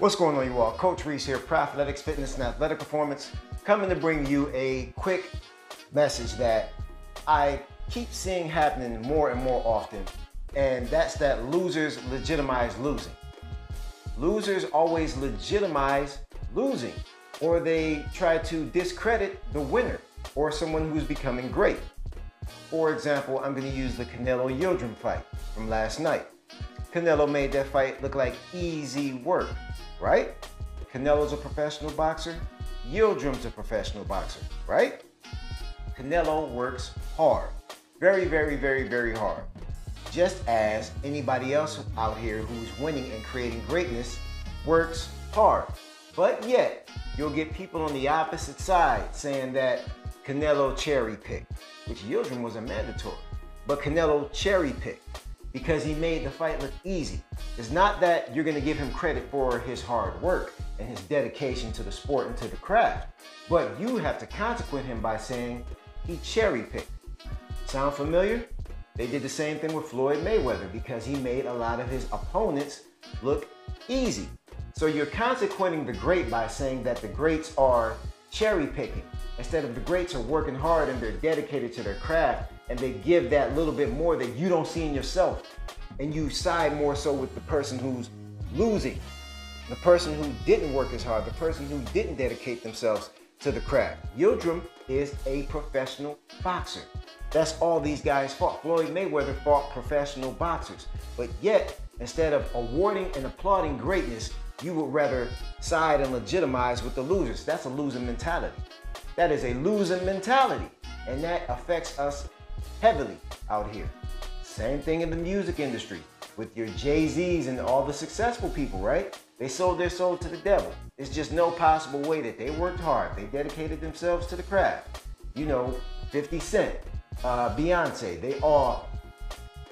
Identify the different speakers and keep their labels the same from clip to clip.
Speaker 1: What's going on, you all? Coach Reese here, Prophletics Fitness and Athletic Performance, coming to bring you a quick message that I keep seeing happening more and more often, and that's that losers legitimize losing. Losers always legitimize losing, or they try to discredit the winner or someone who's becoming great. For example, I'm going to use the Canelo Yildirim fight from last night. Canelo made that fight look like easy work right? Canelo's a professional boxer. Yildirim's a professional boxer, right? Canelo works hard. Very, very, very, very hard. Just as anybody else out here who's winning and creating greatness works hard. But yet, you'll get people on the opposite side saying that Canelo cherry picked, which Yildirim was a mandatory. But Canelo cherry picked because he made the fight look easy. It's not that you're gonna give him credit for his hard work and his dedication to the sport and to the craft, but you have to consequent him by saying he cherry picked. Sound familiar? They did the same thing with Floyd Mayweather because he made a lot of his opponents look easy. So you're consequenting the great by saying that the greats are cherry picking instead of the greats are working hard and they're dedicated to their craft and they give that little bit more that you don't see in yourself. And you side more so with the person who's losing, the person who didn't work as hard, the person who didn't dedicate themselves to the craft. Yildirim is a professional boxer. That's all these guys fought. Floyd Mayweather fought professional boxers. But yet, instead of awarding and applauding greatness, you would rather side and legitimize with the losers. That's a losing mentality. That is a losing mentality. And that affects us heavily out here. Same thing in the music industry with your Jay-Z's and all the successful people, right? They sold their soul to the devil. It's just no possible way that they worked hard. They dedicated themselves to the craft. You know, 50 Cent, uh, Beyonce, they all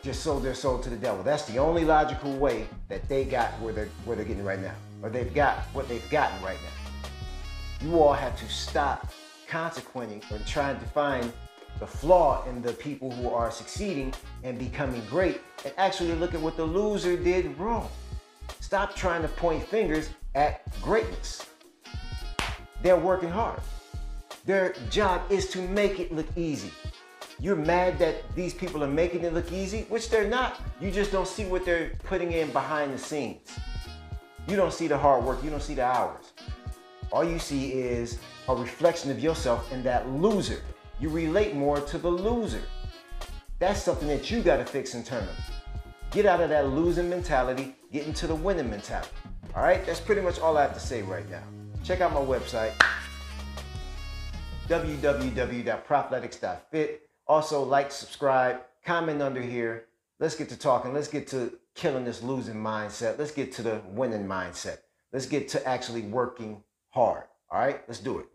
Speaker 1: just sold their soul to the devil. That's the only logical way that they got where they're, where they're getting right now. Or they've got what they've gotten right now. You all have to stop consequenting or trying to find the flaw in the people who are succeeding and becoming great and actually look at what the loser did wrong. Stop trying to point fingers at greatness. They're working hard. Their job is to make it look easy. You're mad that these people are making it look easy, which they're not. You just don't see what they're putting in behind the scenes. You don't see the hard work, you don't see the hours. All you see is a reflection of yourself in that loser you relate more to the loser. That's something that you got to fix internally. Get out of that losing mentality, get into the winning mentality. All right, that's pretty much all I have to say right now. Check out my website, www.prophletics.fit. Also, like, subscribe, comment under here. Let's get to talking. Let's get to killing this losing mindset. Let's get to the winning mindset. Let's get to actually working hard. All right, let's do it.